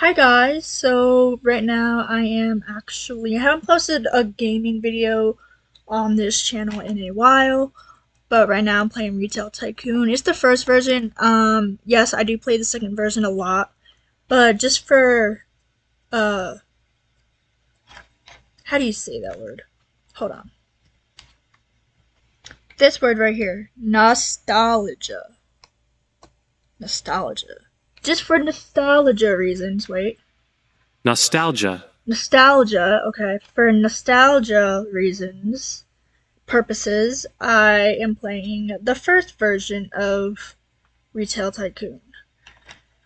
Hi guys, so right now I am actually, I haven't posted a gaming video on this channel in a while, but right now I'm playing Retail Tycoon. It's the first version, um, yes I do play the second version a lot, but just for, uh, how do you say that word? Hold on. This word right here, nostalgia. Nostalgia just for nostalgia reasons, wait. Nostalgia. Nostalgia, okay. For nostalgia reasons, purposes, I am playing the first version of Retail Tycoon.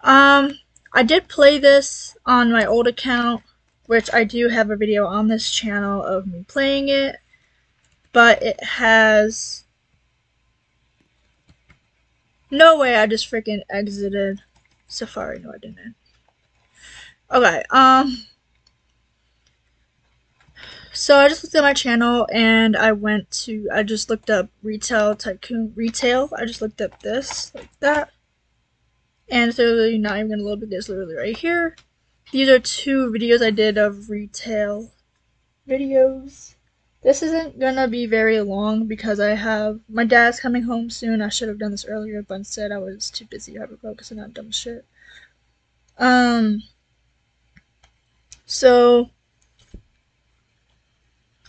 Um, I did play this on my old account, which I do have a video on this channel of me playing it, but it has... No way I just freaking exited. Safari, no I didn't. Okay, um so I just looked at my channel and I went to I just looked up retail tycoon retail. I just looked up this like that. And it's literally not even gonna load this literally right here. These are two videos I did of retail videos. This isn't gonna be very long because I have my dad's coming home soon. I should have done this earlier, but instead I was too busy hyper focusing on dumb shit. Um so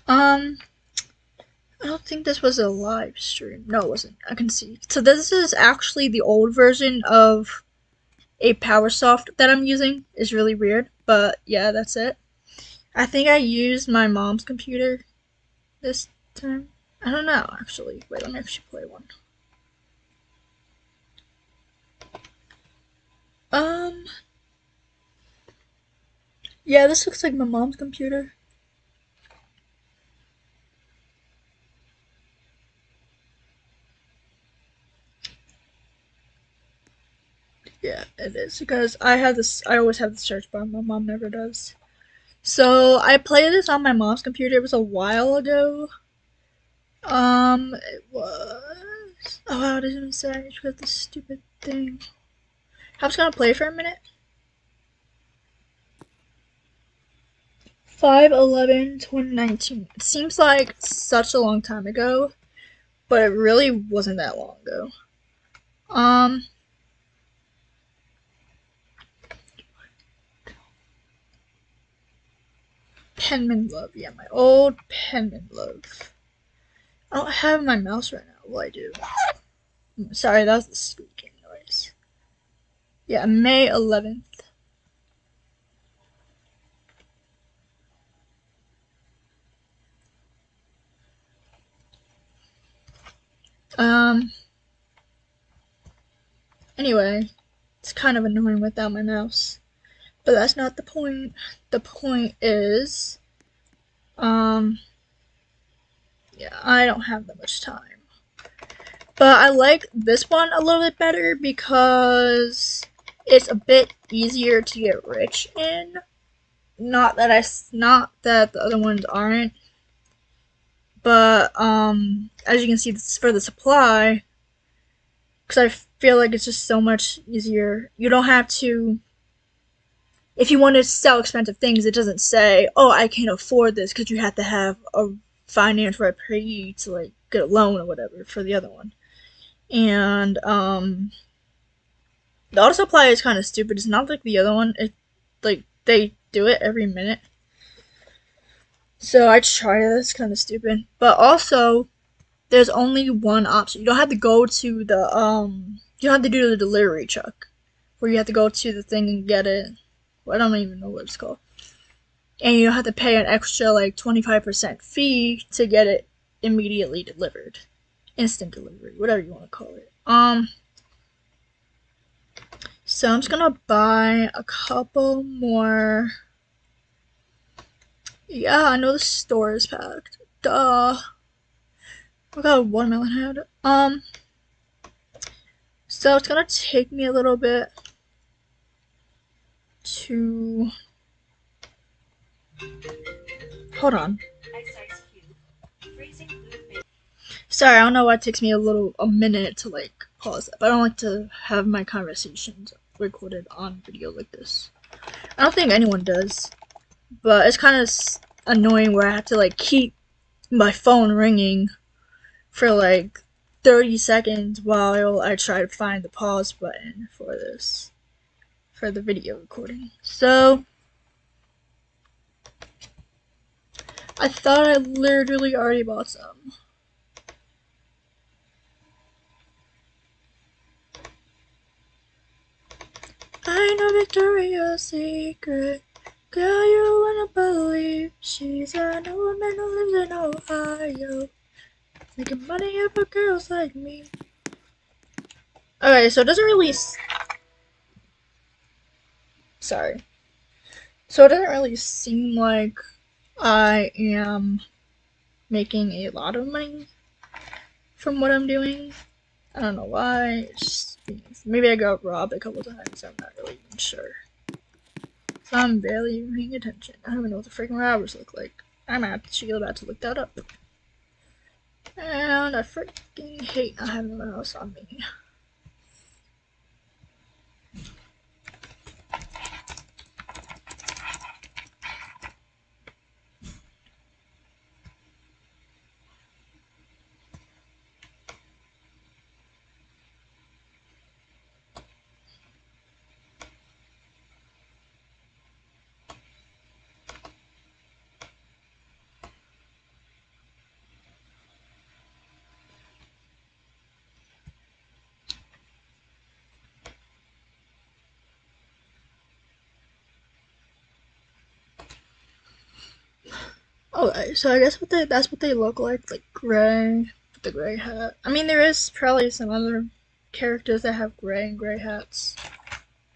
um I don't think this was a live stream. No, it wasn't. I can see. So this is actually the old version of Apowersoft that I'm using. It's really weird, but yeah, that's it. I think I used my mom's computer this time? I don't know, actually. Wait, let me actually play one. Um. Yeah, this looks like my mom's computer. Yeah, it is because I have this. I always have the search bar. My mom never does. So I played this on my mom's computer. It was a while ago. Um, it was. Oh wow, it doesn't say. I just got this stupid thing. I'm just gonna play for a minute. 5 11 2019. It seems like such a long time ago, but it really wasn't that long ago. Um, Penman Love. Yeah, my old Penman Love. I don't have my mouse right now. Well, I do. Sorry, that was the squeaking noise. Yeah, May 11th. Um, anyway, it's kind of annoying without my mouse. But that's not the point. The point is, um, yeah, I don't have that much time. But I like this one a little bit better because it's a bit easier to get rich in. Not that I, not that the other ones aren't. But, um, as you can see, this is for the supply. Because I feel like it's just so much easier. You don't have to if you want to sell expensive things, it doesn't say, "Oh, I can't afford this," because you have to have a finance payee to like get a loan or whatever for the other one. And um, the auto supply is kind of stupid. It's not like the other one. It like they do it every minute. So I try it. It's kind of stupid. But also, there's only one option. You don't have to go to the um. You don't have to do the delivery truck, where you have to go to the thing and get it I don't even know what it's called. And you have to pay an extra like 25% fee to get it immediately delivered. Instant delivery, whatever you want to call it. Um so I'm just gonna buy a couple more. Yeah, I know the store is packed. Duh. I got a watermelon head. Um so it's gonna take me a little bit to hold on. Sorry, I don't know why it takes me a little a minute to like pause it, but I don't like to have my conversations recorded on video like this. I don't think anyone does, but it's kind of annoying where I have to like keep my phone ringing for like 30 seconds while I try to find the pause button for this, for the video recording. So, I thought I literally already bought some. I know Victoria's Secret. Girl, you wanna believe she's an old woman who lives in Ohio. Making money up for girls like me. Alright, so it doesn't really. Sorry. So it doesn't really seem like I am making a lot of money from what I'm doing. I don't know why. Just, maybe I got robbed a couple times. I'm not really even sure. So I'm barely even paying attention. I don't even know what the freaking robbers look like. I'm actually about to look that up. And I freaking hate not having a mouse on me. Okay, so I guess what they that's what they look like, like gray the gray hat. I mean, there is probably some other characters that have gray and gray hats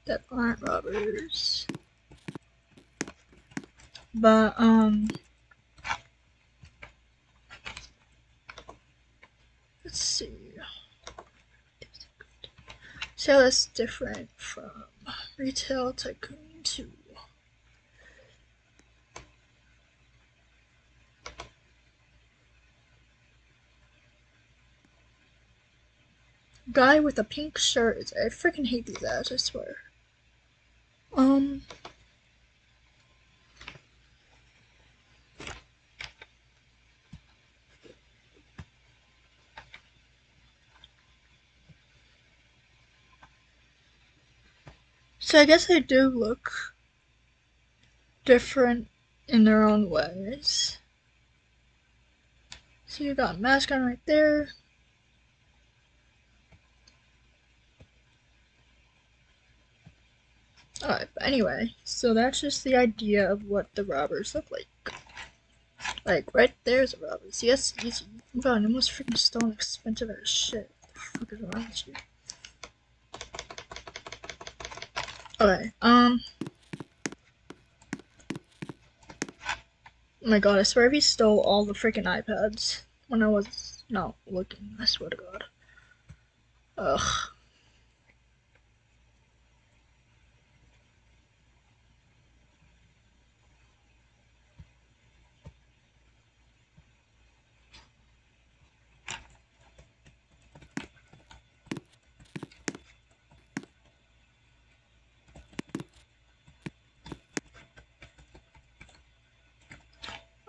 that aren't robbers. But um, let's see. So that's different from Retail Tycoon 2. Guy with a pink shirt. I freaking hate these ads, I swear. Um. So I guess they do look different in their own ways. So you got mask on right there. Alright, but anyway, so that's just the idea of what the robbers look like. Like, right there's a robber. That's easy. God, almost freaking stolen expensive as shit. What the fuck is wrong with you? Okay, um... Oh my god, I swear if he stole all the freaking iPads when I was not looking, I swear to god. Ugh.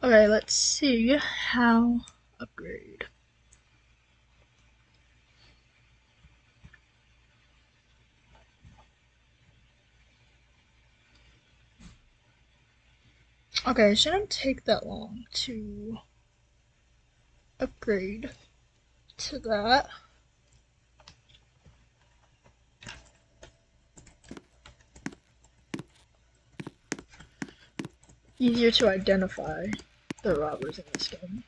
Okay, let's see how upgrade. Okay, it shouldn't take that long to upgrade to that. Easier to identify the robbers in this game.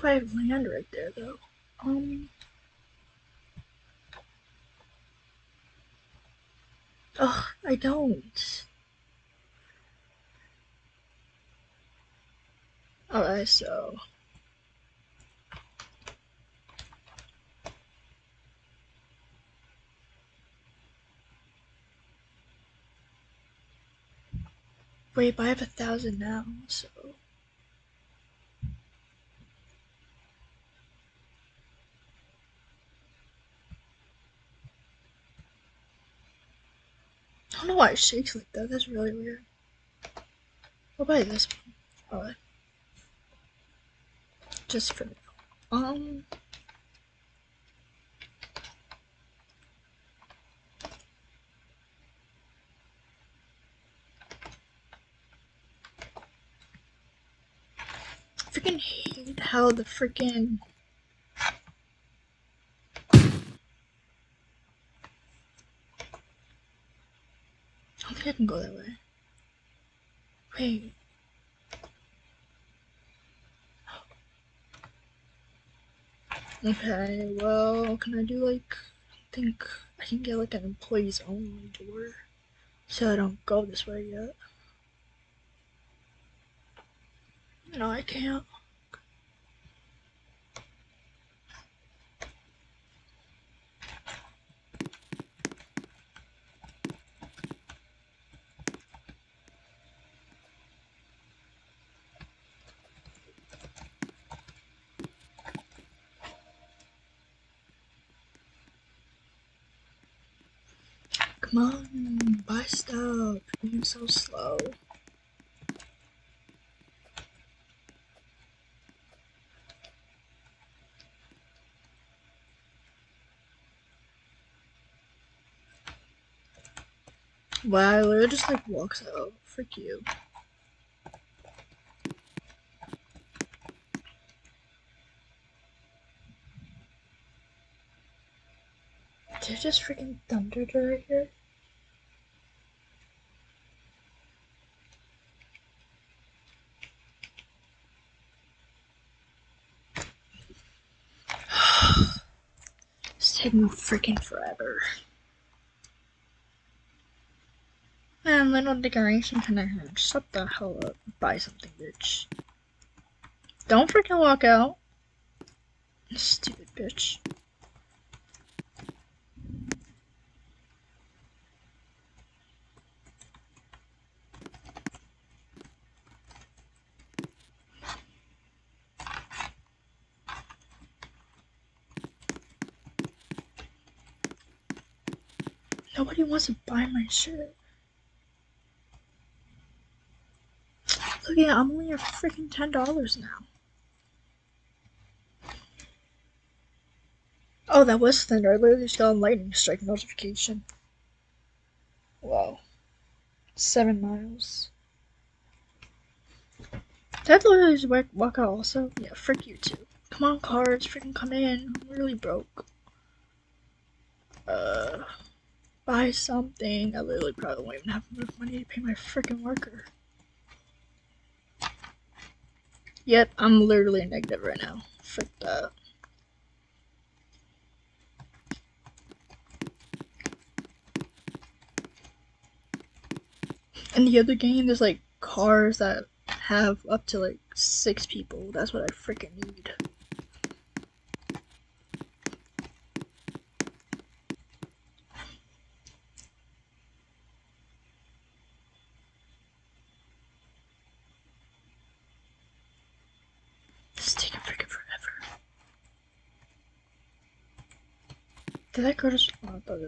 If I have land right there though. Um. Oh, I don't. Alright, so. Wait, but I have a thousand now, so. Know why it shakes like that. That's really weird. What about this one? Alright. Just for now. Um. Freaking hate how the freaking I can go that way. Wait. Okay, well, can I do like, I think I can get like an employees only door so I don't go this way yet. No, I can't. Come on, buy stuff. You're so slow. Wow, literally just like walks out. Frick you. Did it just freaking thunder right here? It's taking freaking forever. Man, little decoration can I have? Shut the hell up. Buy something, bitch. Don't freaking walk out. Stupid bitch. Nobody wants to buy my shirt. Look at I'm only at freaking ten dollars now. Oh, that was thunder. I literally just got a lightning strike notification. Wow. Seven miles. Did I literally just walk, walk out also? Yeah, frick you too. Come on, cars, freaking come in. I'm really broke. Uh buy something. I literally probably won't even have enough money to pay my freaking worker. Yep, I'm literally negative right now. Frick that. In the other game, there's like cars that have up to like six people. That's what I freaking need. This is taking freaking forever. Did that go to? Oh, I thought.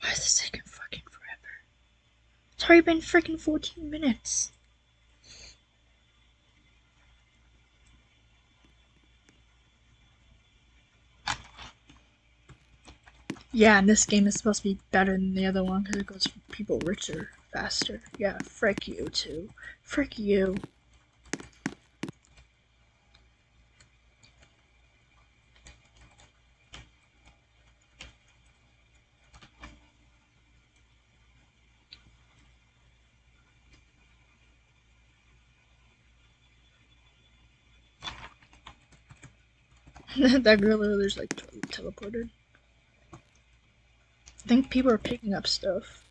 Why is this taking fucking forever? It's already been freaking 14 minutes. Yeah, and this game is supposed to be better than the other one because it goes for people richer faster. Yeah, frick you too. Frick you. that girl over there's like teleported. I think people are picking up stuff.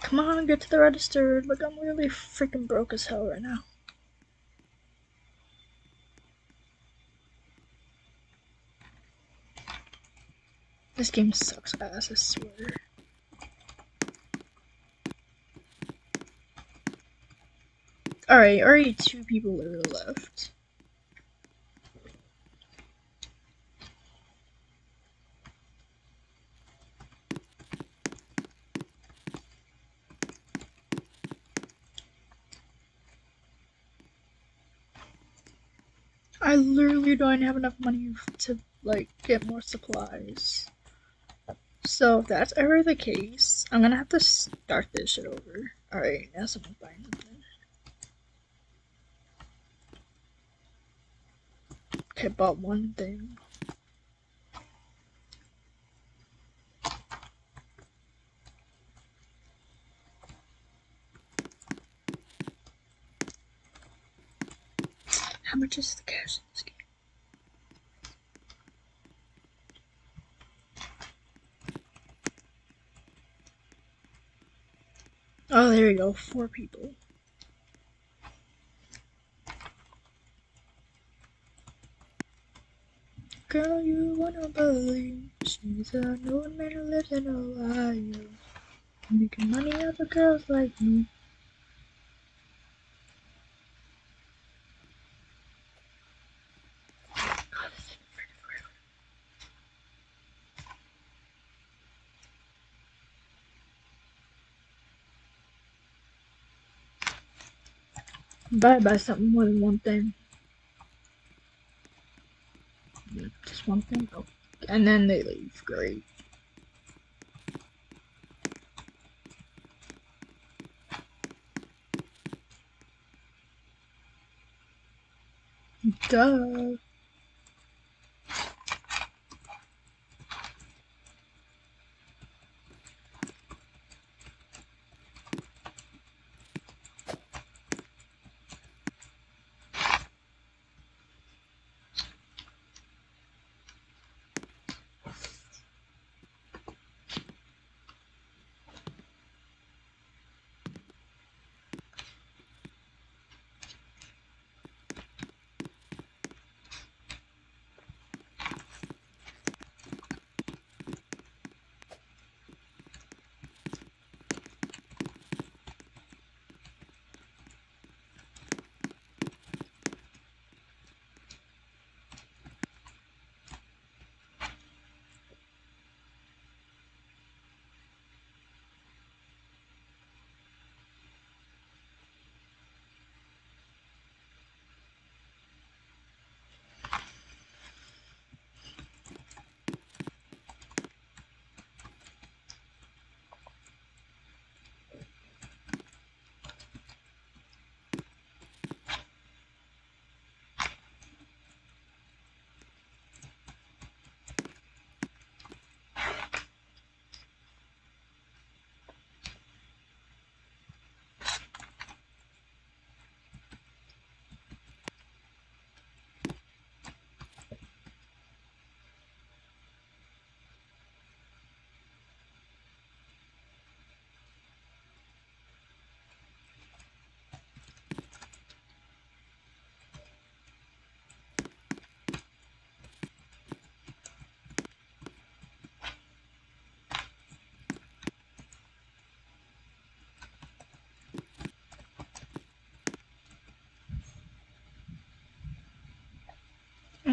Come on, get to the register. Look, I'm really freaking broke as hell right now. This game sucks ass, I swear. Alright, already two people left. I literally don't have enough money to like get more supplies. So if that's ever the case, I'm gonna have to start this shit over. Alright, now someone's buying something. Okay, bought one thing. How much is the cash in this game? Oh, there we go. Four people. Girl, you wanna believe she's a known man who lives in Ohio. Making money off of girls like me. Buy buy something more than one thing. Just one thing. Oh. And then they leave. Great. Duh.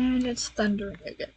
And it's thundering again.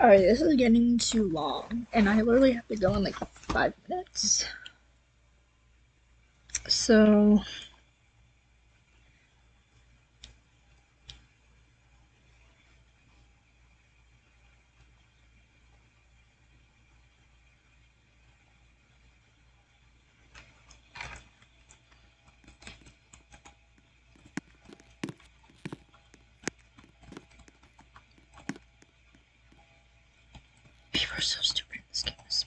Alright, this is getting too long, and I literally have to go in like five minutes. So. Are so stupid in this game, I.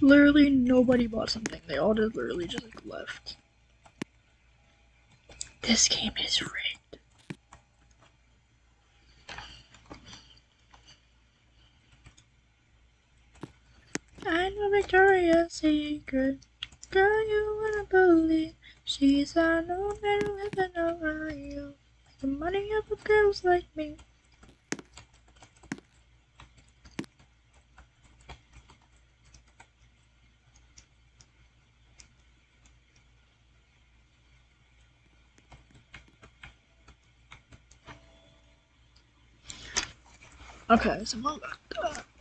Literally nobody bought something. They all just literally just like left. This game is rigged. I know Victoria's Secret. Girl, you wanna believe she's a no man living around you. The money of a girls like me. Okay, so I'm back.